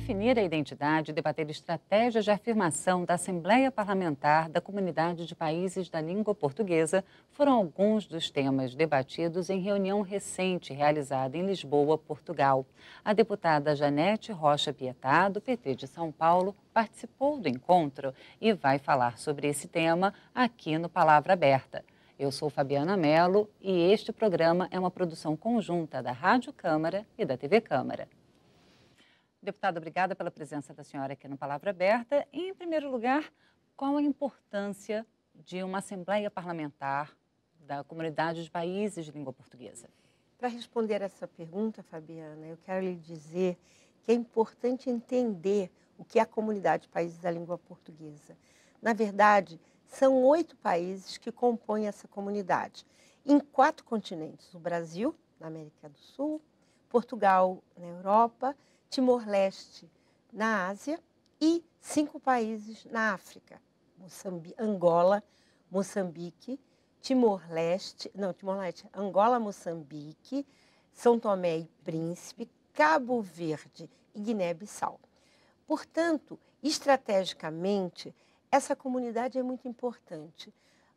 definir a identidade e debater estratégias de afirmação da Assembleia Parlamentar da Comunidade de Países da Língua Portuguesa foram alguns dos temas debatidos em reunião recente realizada em Lisboa, Portugal. A deputada Janete Rocha Pietá, do PT de São Paulo, participou do encontro e vai falar sobre esse tema aqui no Palavra Aberta. Eu sou Fabiana Mello e este programa é uma produção conjunta da Rádio Câmara e da TV Câmara. Deputada, obrigada pela presença da senhora aqui no Palavra Aberta. E, em primeiro lugar, qual a importância de uma Assembleia Parlamentar da Comunidade de Países de Língua Portuguesa? Para responder essa pergunta, Fabiana, eu quero lhe dizer que é importante entender o que é a Comunidade de Países da Língua Portuguesa. Na verdade, são oito países que compõem essa comunidade, em quatro continentes: o Brasil, na América do Sul, Portugal, na Europa, Timor-Leste na Ásia e cinco países na África: Moçambi Angola, Moçambique, Timor-Leste, não, Timor-Leste, Angola, Moçambique, São Tomé e Príncipe, Cabo Verde e Guiné-Bissau. Portanto, estrategicamente, essa comunidade é muito importante.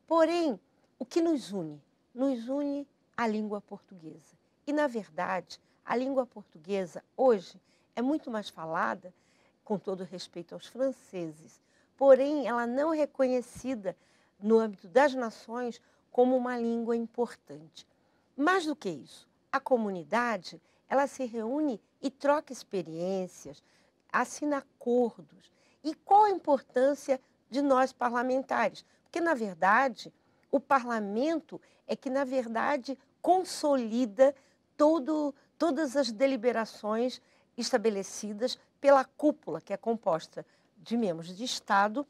Porém, o que nos une? Nos une a língua portuguesa. E, na verdade, a língua portuguesa hoje é muito mais falada, com todo respeito aos franceses, porém ela não é reconhecida no âmbito das nações como uma língua importante. Mais do que isso, a comunidade ela se reúne e troca experiências, assina acordos. E qual a importância de nós parlamentares? Porque, na verdade, o parlamento é que, na verdade, consolida todo, todas as deliberações estabelecidas pela cúpula, que é composta de membros de Estado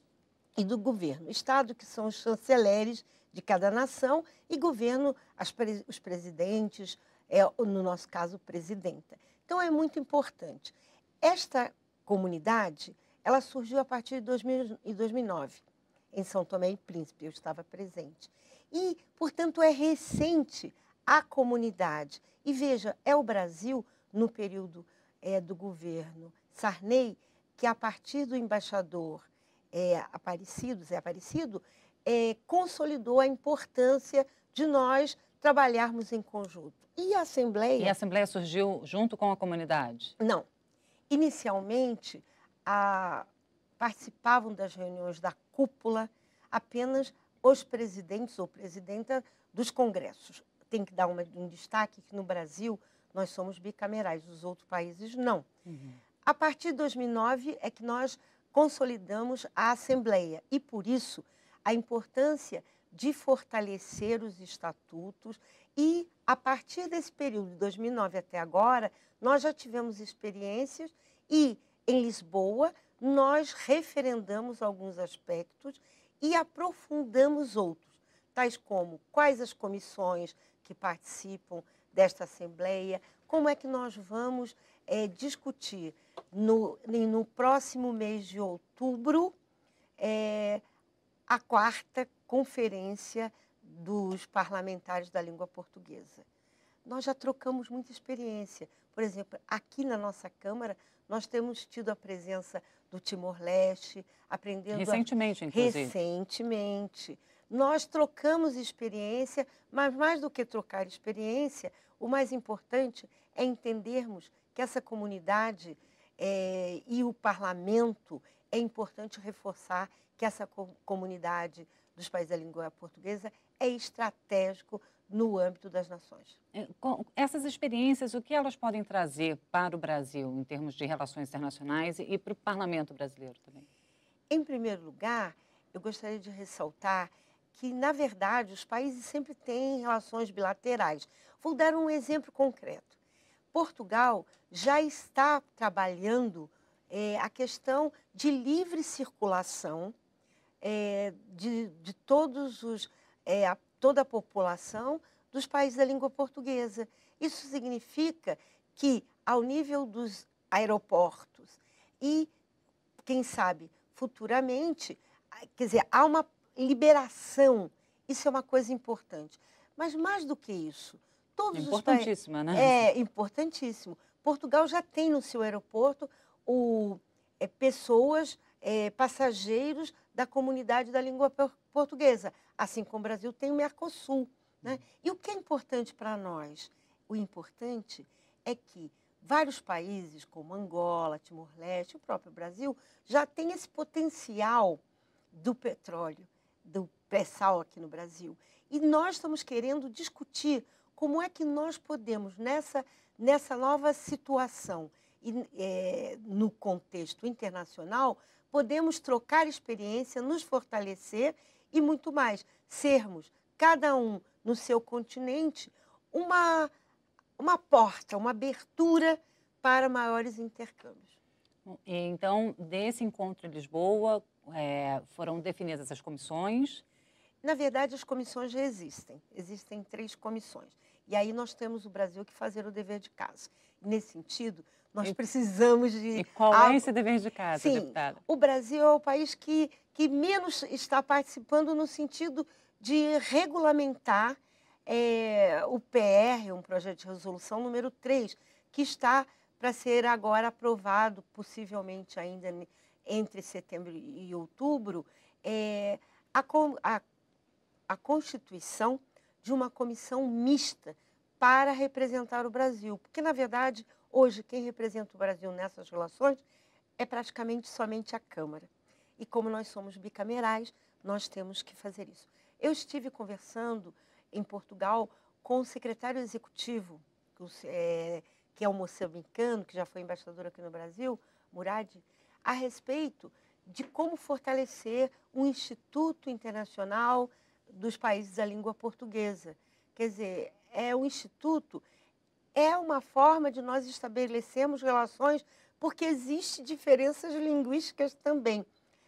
e do governo. Estado, que são os chanceleres de cada nação, e governo, as, os presidentes, é, no nosso caso, presidenta. Então, é muito importante. Esta comunidade, ela surgiu a partir de 2000, 2009, em São Tomé e Príncipe, eu estava presente. E, portanto, é recente a comunidade. E veja, é o Brasil, no período é, do governo Sarney, que a partir do embaixador é, Aparecido, Zé Aparecido, é, consolidou a importância de nós trabalharmos em conjunto. E a Assembleia... E a Assembleia surgiu junto com a comunidade? Não. Inicialmente, a, participavam das reuniões da cúpula apenas os presidentes ou presidenta dos congressos. Tem que dar uma, um destaque que no Brasil nós somos bicamerais, os outros países não. Uhum. A partir de 2009 é que nós consolidamos a Assembleia e, por isso, a importância de fortalecer os estatutos e, a partir desse período, de 2009 até agora, nós já tivemos experiências e, em Lisboa, nós referendamos alguns aspectos e aprofundamos outros, tais como quais as comissões que participam desta Assembleia, como é que nós vamos é, discutir no, no próximo mês de outubro é, a quarta conferência dos parlamentares da língua portuguesa. Nós já trocamos muita experiência. Por exemplo, aqui na nossa Câmara, nós temos tido a presença do Timor-Leste, aprendendo... Recentemente, a... inclusive. Recentemente. Nós trocamos experiência, mas mais do que trocar experiência, o mais importante é entendermos que essa comunidade é, e o parlamento é importante reforçar que essa comunidade dos países da língua portuguesa é estratégico no âmbito das nações. É, essas experiências, o que elas podem trazer para o Brasil em termos de relações internacionais e para o parlamento brasileiro também? Em primeiro lugar, eu gostaria de ressaltar que, na verdade, os países sempre têm relações bilaterais. Vou dar um exemplo concreto. Portugal já está trabalhando é, a questão de livre circulação é, de, de, todos os, é, a, toda a população dos países da língua portuguesa. Isso significa que, ao nível dos aeroportos e, quem sabe, futuramente, quer dizer, há uma liberação. Isso é uma coisa importante. Mas mais do que isso, todos Importantíssima, os né? É importantíssimo. Portugal já tem no seu aeroporto o, é, pessoas, é, passageiros da comunidade da língua portuguesa. Assim como o Brasil tem o Mercosul. Né? E o que é importante para nós? O importante é que vários países, como Angola, Timor-Leste, o próprio Brasil, já têm esse potencial do petróleo, do pré-sal aqui no Brasil. E nós estamos querendo discutir como é que nós podemos, nessa, nessa nova situação e é, no contexto internacional, podemos trocar experiência, nos fortalecer e muito mais, sermos, cada um no seu continente, uma, uma porta, uma abertura para maiores intercâmbios. Então, desse encontro em Lisboa, é, foram definidas as comissões? Na verdade, as comissões já existem. Existem três comissões. E aí nós temos o Brasil que fazer o dever de casa. Nesse sentido, nós e, precisamos de. E qual é esse dever de casa, Sim, deputada? O Brasil é o país que, que menos está participando no sentido de regulamentar é, o PR, um projeto de resolução número 3, que está para ser agora aprovado, possivelmente ainda entre setembro e outubro, é, a, a, a constituição de uma comissão mista para representar o Brasil. Porque, na verdade, hoje, quem representa o Brasil nessas relações é praticamente somente a Câmara. E como nós somos bicamerais, nós temos que fazer isso. Eu estive conversando em Portugal com o secretário executivo, é, que é o moçambicano, que já foi embaixador aqui no Brasil, Murad, a respeito de como fortalecer um instituto internacional dos países da língua portuguesa. Quer dizer, é o instituto é uma forma de nós estabelecermos relações, porque existem diferenças linguísticas também.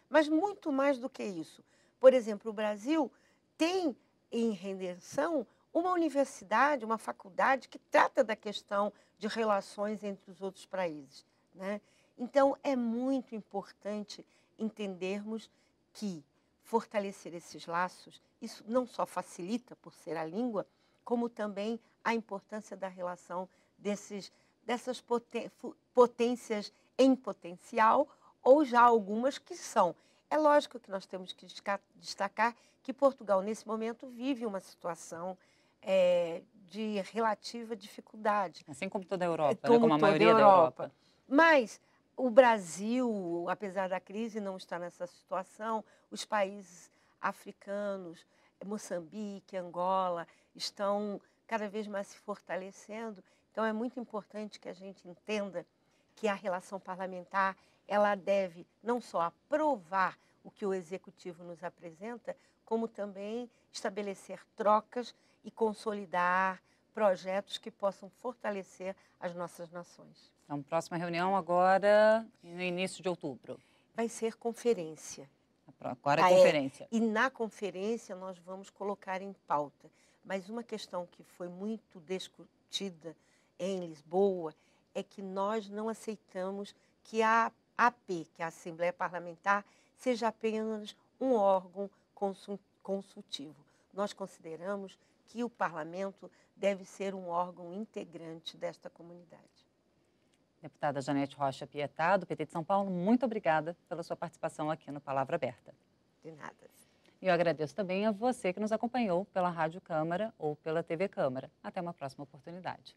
Mas muito mais do que isso. Por exemplo, o Brasil tem em Redenção uma universidade, uma faculdade que trata da questão de relações entre os outros países. Né? Então, é muito importante entendermos que fortalecer esses laços, isso não só facilita por ser a língua, como também a importância da relação desses, dessas potências em potencial, ou já algumas que são. É lógico que nós temos que destacar que Portugal, nesse momento, vive uma situação é, de relativa dificuldade. Assim como toda a Europa, como, né? como a maioria Europa. da Europa. Mas o Brasil, apesar da crise, não está nessa situação. Os países africanos, Moçambique, Angola, estão cada vez mais se fortalecendo. Então, é muito importante que a gente entenda que a relação parlamentar ela deve não só aprovar o que o executivo nos apresenta, como também estabelecer trocas e consolidar projetos que possam fortalecer as nossas nações. Então, próxima reunião agora no início de outubro. Vai ser conferência. Agora é ah, é. conferência. É. E na conferência nós vamos colocar em pauta. Mas uma questão que foi muito discutida em Lisboa é que nós não aceitamos que a AP, que é a Assembleia Parlamentar, seja apenas um órgão consultivo. Nós consideramos que o parlamento deve ser um órgão integrante desta comunidade. Deputada Janete Rocha Pietá, do PT de São Paulo, muito obrigada pela sua participação aqui no Palavra Aberta. De nada. E eu agradeço também a você que nos acompanhou pela Rádio Câmara ou pela TV Câmara. Até uma próxima oportunidade.